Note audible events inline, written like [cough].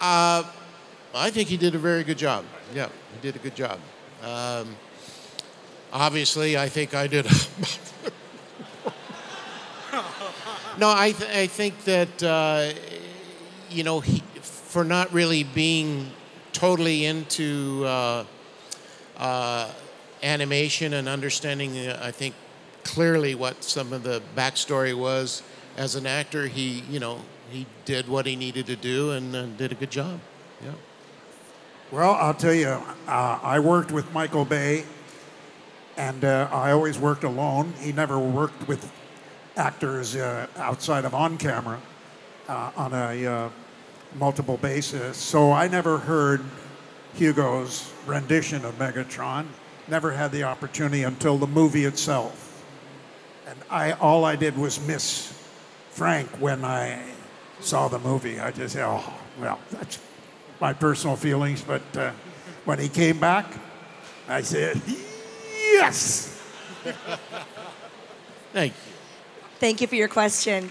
Uh, I think he did a very good job. Yeah, he did a good job. Um, obviously, I think I did. [laughs] no, I, th- I think that, uh, you know, he, for not really being totally into uh, uh, animation and understanding, uh, I think, clearly what some of the backstory was as an actor, he, you know, he did what he needed to do and uh, did a good job. Yeah. Well, I'll tell you, uh, I worked with Michael Bay, and uh, I always worked alone. He never worked with actors uh, outside of on camera uh, on a uh, multiple basis. So I never heard Hugo's rendition of Megatron. Never had the opportunity until the movie itself. And I, all I did was miss Frank when I saw the movie. I just said, oh, well, that's my personal feelings. But uh, when he came back, I said, yes. Thank you. Thank you for your question.